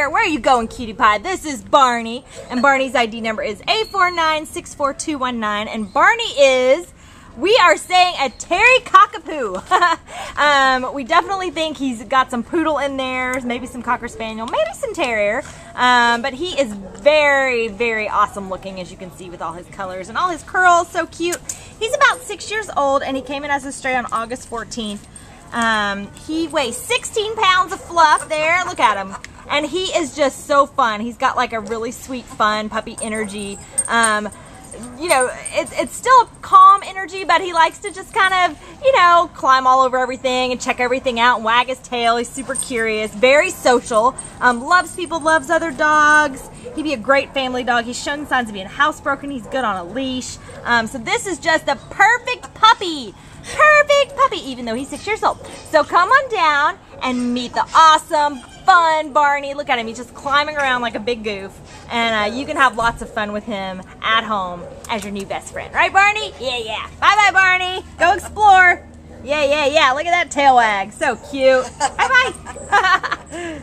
Terrier. Where are you going, cutie pie? This is Barney, and Barney's ID number is A4964219, and Barney is we are saying a Tericockapoo. um, we definitely think he's got some poodle in there, maybe some Cocker Spaniel, maybe some Terrier. Um, but he is very, very awesome looking, as you can see with all his colors and all his curls. So cute. He's about six years old, and he came in as a stray on August 14th. Um, he weighs 16 pounds of fluff there. Look at him. And he is just so fun. He's got like a really sweet, fun puppy energy. Um, you know, it, it's still a calm energy, but he likes to just kind of, you know, climb all over everything and check everything out and wag his tail. He's super curious, very social, um, loves people, loves other dogs. He'd be a great family dog. He's shown signs of being housebroken. He's good on a leash. Um, so this is just the perfect puppy. Perfect puppy, even though he's six years old. So come on down and meet the awesome, fun Barney. Look at him. He's just climbing around like a big goof. And uh, you can have lots of fun with him at home as your new best friend. Right, Barney? Yeah, yeah. Bye-bye, Barney. Go explore. Yeah, yeah, yeah. Look at that tail wag. So cute. Bye-bye.